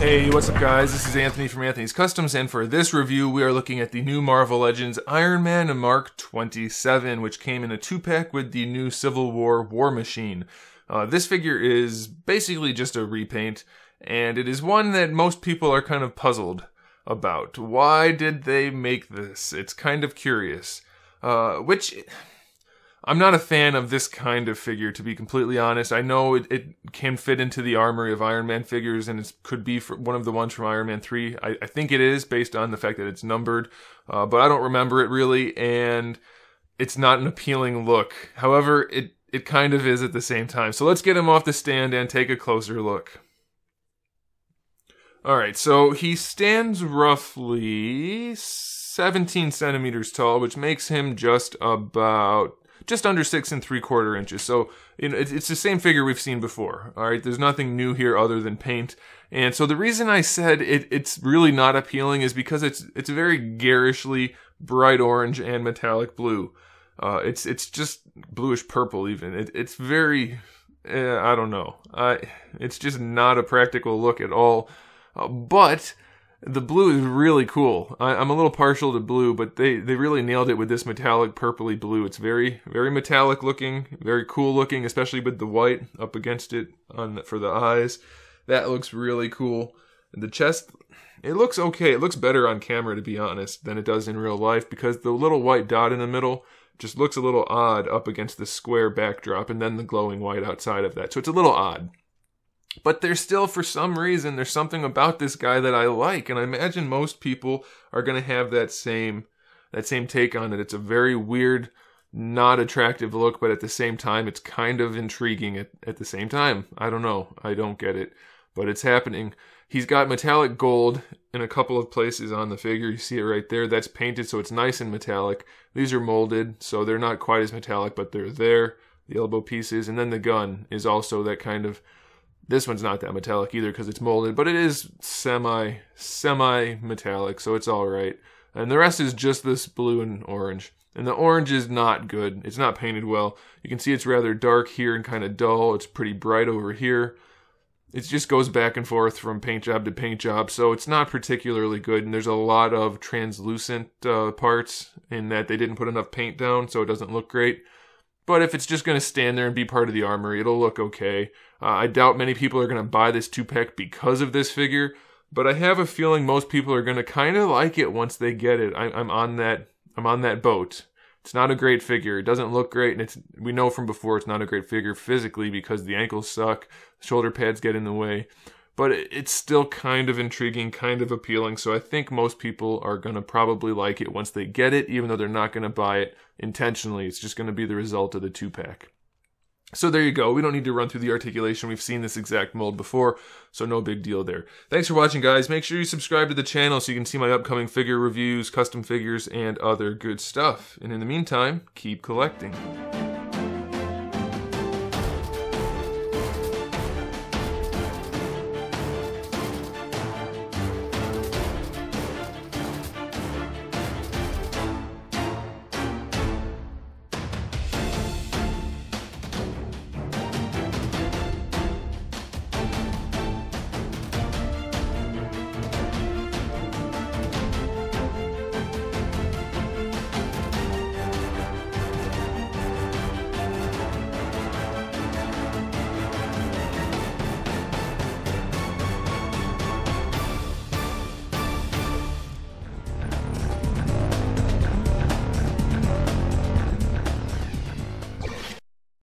Hey, what's up guys? This is Anthony from Anthony's Customs, and for this review, we are looking at the new Marvel Legends Iron Man Mark 27, which came in a two-pack with the new Civil War War Machine. Uh, this figure is basically just a repaint, and it is one that most people are kind of puzzled about. Why did they make this? It's kind of curious. Uh, which I'm not a fan of this kind of figure, to be completely honest. I know it, it can fit into the armory of Iron Man figures, and it could be one of the ones from Iron Man 3. I, I, think it is, based on the fact that it's numbered, uh, but I don't remember it really, and it's not an appealing look. However, it, it kind of is at the same time. So let's get him off the stand and take a closer look. Alright, so he stands roughly 17 centimeters tall, which makes him just about just under six and three quarter inches. So you know, it's, the same figure we've seen before. All right, there's nothing new here other than paint. And so the reason I said it, it's really not appealing is because it's it's very garishly bright orange and metallic blue. Uh, it's it's just bluish purple even. It, it's very eh, I don't know. I it's just not a practical look at all. Uh, but the blue is really cool. I, am a little partial to blue, but they, they really nailed it with this metallic purpley blue. It's very very metallic looking, very cool looking, especially with the white up against it on for the eyes. That looks really cool. The chest, it looks okay. It looks better on camera to be honest than it does in real life because the little white dot in the middle just looks a little odd up against the square backdrop and then the glowing white outside of that. So it's a little odd. But there's still, for some reason, there's something about this guy that I like, and I imagine most people are going to have that same that same take on it. It's a very weird, not attractive look, but at the same time, it's kind of intriguing. At at the same time, I don't know, I don't get it, but it's happening. He's got metallic gold in a couple of places on the figure. You see it right there. That's painted, so it's nice and metallic. These are molded, so they're not quite as metallic, but they're there. The elbow pieces, and then the gun is also that kind of this one's not that metallic either because it's molded, but it is semi semi metallic, so it's all right. And the rest is just this blue and orange. And the orange is not good. It's not painted well. You can see it's rather dark here and kind of dull. It's pretty bright over here. It just goes back and forth from paint job to paint job, so it's not particularly good. And there's a lot of translucent uh, parts in that they didn't put enough paint down, so it doesn't look great. But if it's just going to stand there and be part of the armory, it'll look okay. Uh, I doubt many people are going to buy this two pack because of this figure, but I have a feeling most people are going to kind of like it once they get it. I, I'm on that. I'm on that boat. It's not a great figure. It doesn't look great, and it's we know from before it's not a great figure physically because the ankles suck, the shoulder pads get in the way but it's still kind of intriguing, kind of appealing. So I think most people are going to probably like it once they get it, even though they're not going to buy it intentionally. It's just going to be the result of the two pack. So there you go. We don't need to run through the articulation. We've seen this exact mold before, so no big deal there. Thanks for watching, guys. Make sure you subscribe to the channel so you can see my upcoming figure reviews, custom figures, and other good stuff. And in the meantime, keep collecting.